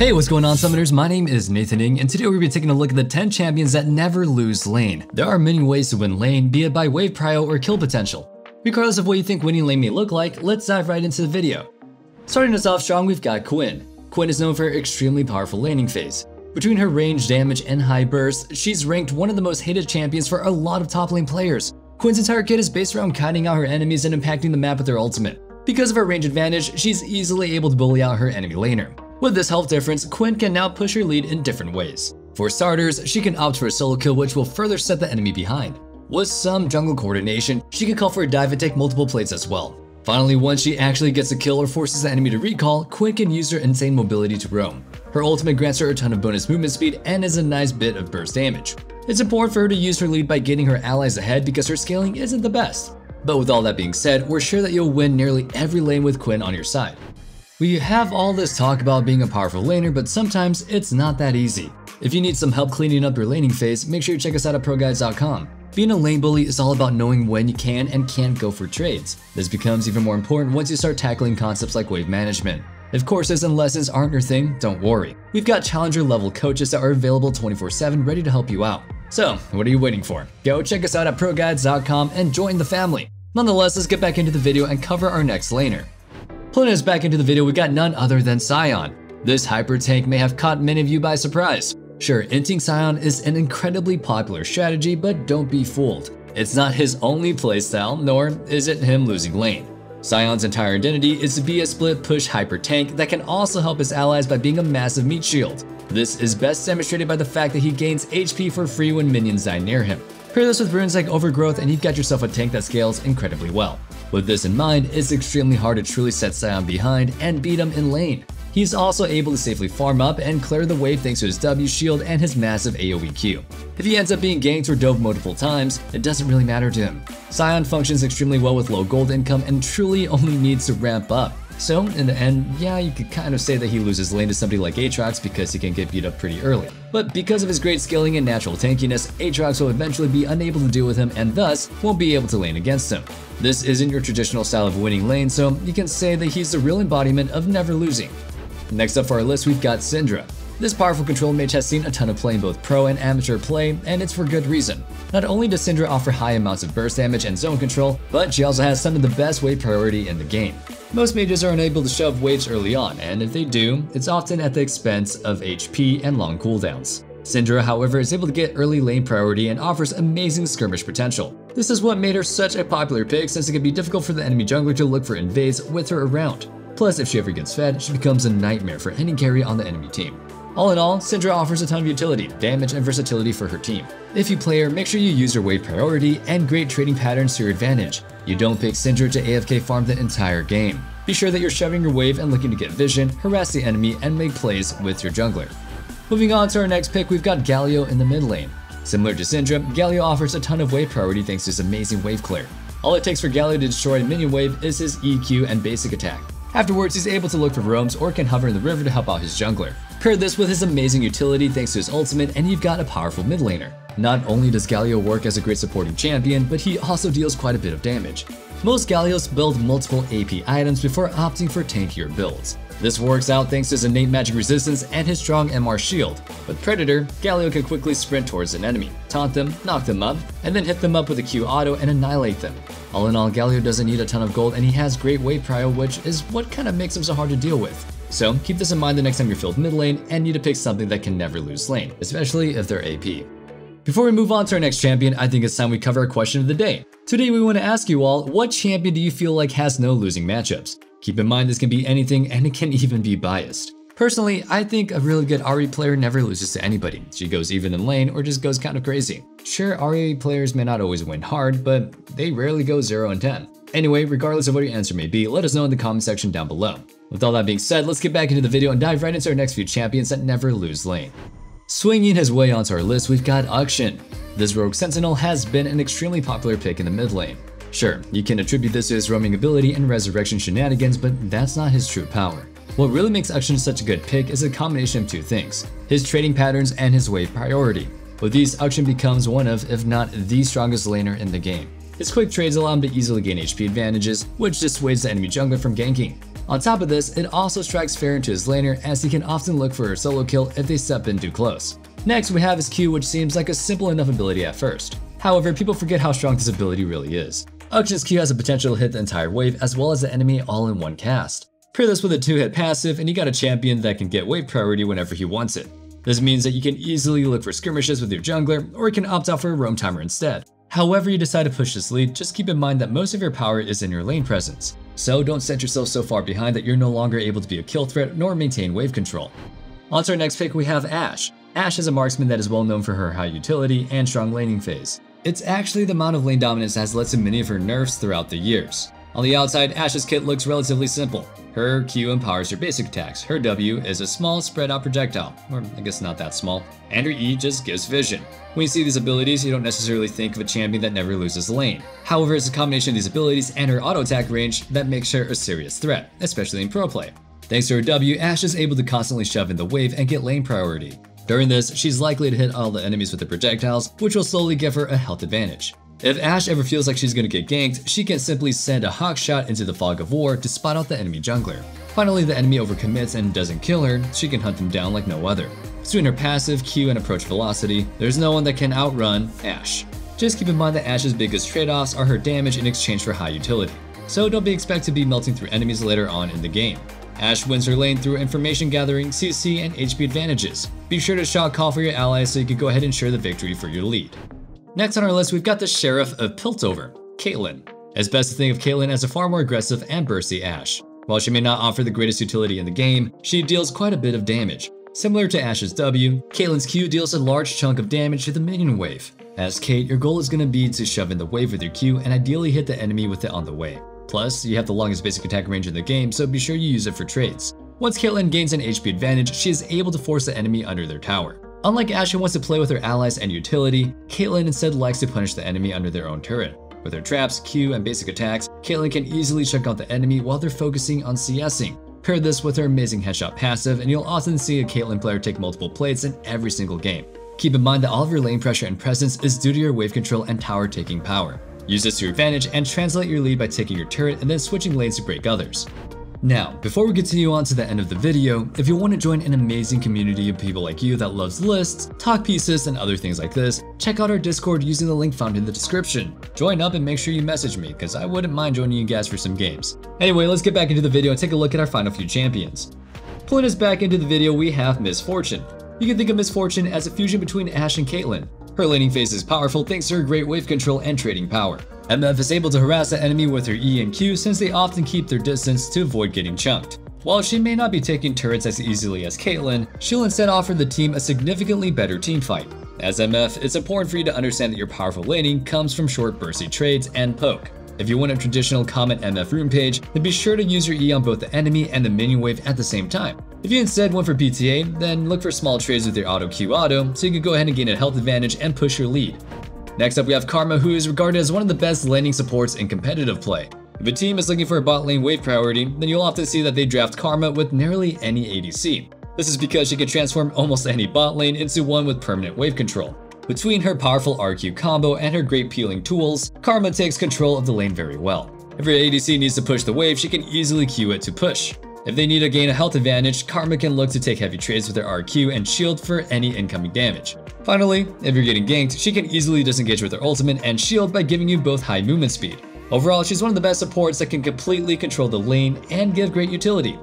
Hey, what's going on summoners? My name is Nathan Ing, and today we're to be taking a look at the 10 champions that never lose lane. There are many ways to win lane, be it by wave prio or kill potential. Regardless of what you think winning lane may look like, let's dive right into the video. Starting us off strong, we've got Quinn. Quinn is known for her extremely powerful laning phase. Between her range damage and high burst, she's ranked one of the most hated champions for a lot of top lane players. Quinn's entire kit is based around kiting out her enemies and impacting the map with her ultimate. Because of her range advantage, she's easily able to bully out her enemy laner. With this health difference, Quinn can now push her lead in different ways. For starters, she can opt for a solo kill which will further set the enemy behind. With some jungle coordination, she can call for a dive and take multiple plates as well. Finally, once she actually gets a kill or forces the enemy to recall, Quinn can use her insane mobility to roam. Her ultimate grants her a ton of bonus movement speed and is a nice bit of burst damage. It's important for her to use her lead by getting her allies ahead because her scaling isn't the best. But with all that being said, we're sure that you'll win nearly every lane with Quinn on your side. We have all this talk about being a powerful laner, but sometimes it's not that easy. If you need some help cleaning up your laning phase, make sure you check us out at ProGuides.com. Being a lane bully is all about knowing when you can and can't go for trades. This becomes even more important once you start tackling concepts like wave management. If courses and lessons aren't your thing, don't worry. We've got challenger level coaches that are available 24-7 ready to help you out. So, what are you waiting for? Go check us out at ProGuides.com and join the family. Nonetheless, let's get back into the video and cover our next laner. Pulling us back into the video, we got none other than Sion. This hyper tank may have caught many of you by surprise. Sure, inting Sion is an incredibly popular strategy, but don't be fooled. It's not his only playstyle, nor is it him losing lane. Sion's entire identity is to be a split push hyper tank that can also help his allies by being a massive meat shield. This is best demonstrated by the fact that he gains HP for free when minions die near him. Pair this with runes like Overgrowth and you've got yourself a tank that scales incredibly well. With this in mind, it's extremely hard to truly set Sion behind and beat him in lane. He's also able to safely farm up and clear the wave thanks to his W shield and his massive AoE Q. If he ends up being ganked or dove multiple times, it doesn't really matter to him. Sion functions extremely well with low gold income and truly only needs to ramp up. So, in the end, yeah, you could kind of say that he loses lane to somebody like Aatrox because he can get beat up pretty early. But because of his great scaling and natural tankiness, Aatrox will eventually be unable to deal with him and thus won't be able to lane against him. This isn't your traditional style of winning lane, so you can say that he's the real embodiment of never losing. Next up for our list, we've got Syndra. This powerful control mage has seen a ton of play in both pro and amateur play, and it's for good reason. Not only does Syndra offer high amounts of burst damage and zone control, but she also has some of the best wave priority in the game. Most mages are unable to shove waves early on, and if they do, it's often at the expense of HP and long cooldowns. Syndra, however, is able to get early lane priority and offers amazing skirmish potential. This is what made her such a popular pick since it can be difficult for the enemy jungler to look for invades with her around. Plus, if she ever gets fed, she becomes a nightmare for any carry on the enemy team. All in all, Syndra offers a ton of utility, damage, and versatility for her team. If you play her, make sure you use her wave priority and great trading patterns to your advantage. You don't pick Syndra to AFK farm the entire game. Be sure that you're shoving your wave and looking to get vision, harass the enemy, and make plays with your jungler. Moving on to our next pick, we've got Galio in the mid lane. Similar to Syndra, Galio offers a ton of wave priority thanks to his amazing wave clear. All it takes for Galio to destroy a minion wave is his EQ and basic attack. Afterwards, he's able to look for roams or can hover in the river to help out his jungler. Pair this with his amazing utility thanks to his ultimate and you've got a powerful mid laner. Not only does Galio work as a great supporting champion, but he also deals quite a bit of damage. Most Galios build multiple AP items before opting for tankier builds. This works out thanks to his innate magic resistance and his strong MR shield. With Predator, Galio can quickly sprint towards an enemy, taunt them, knock them up, and then hit them up with a Q auto and annihilate them. All in all, Galio doesn't need a ton of gold and he has great wave prio which is what kind of makes him so hard to deal with. So keep this in mind the next time you're filled mid lane and need to pick something that can never lose lane, especially if they're AP. Before we move on to our next champion, I think it's time we cover our question of the day. Today we want to ask you all, what champion do you feel like has no losing matchups? Keep in mind this can be anything and it can even be biased. Personally, I think a really good Ahri player never loses to anybody. She goes even in lane or just goes kind of crazy. Sure, Ahri players may not always win hard, but they rarely go 0 and 10. Anyway, regardless of what your answer may be, let us know in the comment section down below. With all that being said, let's get back into the video and dive right into our next few champions that never lose lane. Swinging his way onto our list, we've got Akshan. This rogue sentinel has been an extremely popular pick in the mid lane. Sure, you can attribute this to his roaming ability and resurrection shenanigans, but that's not his true power. What really makes Akshan such a good pick is a combination of two things, his trading patterns and his wave priority. With these, Akshan becomes one of, if not the strongest laner in the game. His quick trades allow him to easily gain HP advantages, which dissuades the enemy jungler from ganking. On top of this, it also strikes fair into his laner as he can often look for a solo kill if they step in too close. Next, we have his Q which seems like a simple enough ability at first. However, people forget how strong this ability really is. Akshan's Q has the potential to hit the entire wave as well as the enemy all in one cast. Pair this with a 2-hit passive and you got a champion that can get wave priority whenever he wants it. This means that you can easily look for skirmishes with your jungler or you can opt out for a roam timer instead. However you decide to push this lead, just keep in mind that most of your power is in your lane presence. So don't set yourself so far behind that you're no longer able to be a kill threat nor maintain wave control. On to our next pick we have Ashe. Ashe is a marksman that is well known for her high utility and strong laning phase. It's actually the amount of lane dominance that has led to many of her nerfs throughout the years. On the outside, Ashe's kit looks relatively simple. Her Q empowers her basic attacks, her W is a small spread out projectile, or I guess not that small, and her E just gives vision. When you see these abilities, you don't necessarily think of a champion that never loses lane. However, it's a combination of these abilities and her auto attack range that makes her a serious threat, especially in pro play. Thanks to her W, Ashe is able to constantly shove in the wave and get lane priority. During this, she's likely to hit all the enemies with the projectiles, which will slowly give her a health advantage. If Ashe ever feels like she's gonna get ganked, she can simply send a hawk shot into the fog of war to spot out the enemy jungler. Finally, the enemy overcommits and doesn't kill her, she can hunt them down like no other. Between her passive, Q, and approach velocity, there's no one that can outrun Ashe. Just keep in mind that Ashe's biggest trade-offs are her damage in exchange for high utility, so don't be expected to be melting through enemies later on in the game. Ashe wins her lane through information gathering, CC, and HP advantages. Be sure to shot call for your allies so you can go ahead and share the victory for your lead. Next on our list, we've got the Sheriff of Piltover, Caitlyn. It's best to think of Caitlyn as a far more aggressive and bursty Ashe. While she may not offer the greatest utility in the game, she deals quite a bit of damage. Similar to Ashe's W, Caitlyn's Q deals a large chunk of damage to the minion wave. As Kate, your goal is going to be to shove in the wave with your Q and ideally hit the enemy with it on the way. Plus, you have the longest basic attack range in the game, so be sure you use it for trades. Once Caitlyn gains an HP advantage, she is able to force the enemy under their tower. Unlike Ashe who wants to play with her allies and utility, Caitlyn instead likes to punish the enemy under their own turret. With her traps, Q, and basic attacks, Caitlyn can easily check out the enemy while they're focusing on CSing. Pair this with her amazing headshot passive and you'll often see a Caitlyn player take multiple plates in every single game. Keep in mind that all of your lane pressure and presence is due to your wave control and tower taking power. Use this to your advantage and translate your lead by taking your turret and then switching lanes to break others. Now, before we continue on to the end of the video, if you want to join an amazing community of people like you that loves lists, talk pieces, and other things like this, check out our Discord using the link found in the description. Join up and make sure you message me, because I wouldn't mind joining you guys for some games. Anyway, let's get back into the video and take a look at our final few champions. Pulling us back into the video, we have Miss Fortune. You can think of Miss Fortune as a fusion between Ashe and Caitlyn. Her laning phase is powerful thanks to her great wave control and trading power. MF is able to harass the enemy with her E and Q since they often keep their distance to avoid getting chunked. While she may not be taking turrets as easily as Caitlyn, she'll instead offer the team a significantly better team fight. As MF, it's important for you to understand that your powerful laning comes from short bursty trades and poke. If you want a traditional common MF rune page, then be sure to use your E on both the enemy and the minion wave at the same time. If you instead went for PTA, then look for small trades with your auto Q auto so you can go ahead and gain a health advantage and push your lead. Next up we have Karma who is regarded as one of the best laning supports in competitive play. If a team is looking for a bot lane wave priority, then you'll often see that they draft Karma with nearly any ADC. This is because she can transform almost any bot lane into one with permanent wave control. Between her powerful RQ combo and her great peeling tools, Karma takes control of the lane very well. If her ADC needs to push the wave, she can easily Q it to push. If they need to gain a health advantage, Karma can look to take heavy trades with her RQ and shield for any incoming damage. Finally, if you're getting ganked, she can easily disengage with her ultimate and shield by giving you both high movement speed. Overall, she's one of the best supports that can completely control the lane and give great utility.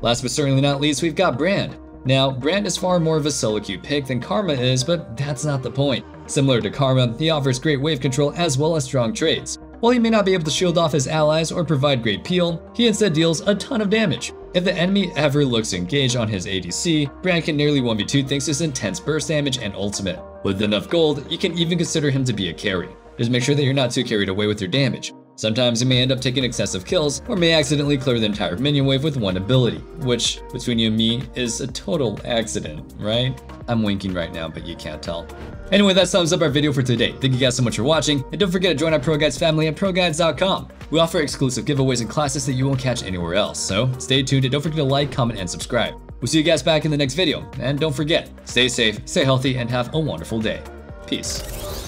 Last but certainly not least, we've got Brand. Now, Brand is far more of a solo queue pick than Karma is, but that's not the point. Similar to Karma, he offers great wave control as well as strong trades. While he may not be able to shield off his allies or provide great peel, he instead deals a ton of damage. If the enemy ever looks engaged on his ADC, Brand can nearly 1v2 thanks to his intense burst damage and ultimate. With enough gold, you can even consider him to be a carry. Just make sure that you're not too carried away with your damage. Sometimes you may end up taking excessive kills, or may accidentally clear the entire minion wave with one ability, which, between you and me, is a total accident, right? I'm winking right now, but you can't tell. Anyway, that sums up our video for today. Thank you guys so much for watching, and don't forget to join our ProGuides family at ProGuides.com. We offer exclusive giveaways and classes that you won't catch anywhere else, so stay tuned and don't forget to like, comment, and subscribe. We'll see you guys back in the next video, and don't forget, stay safe, stay healthy, and have a wonderful day. Peace.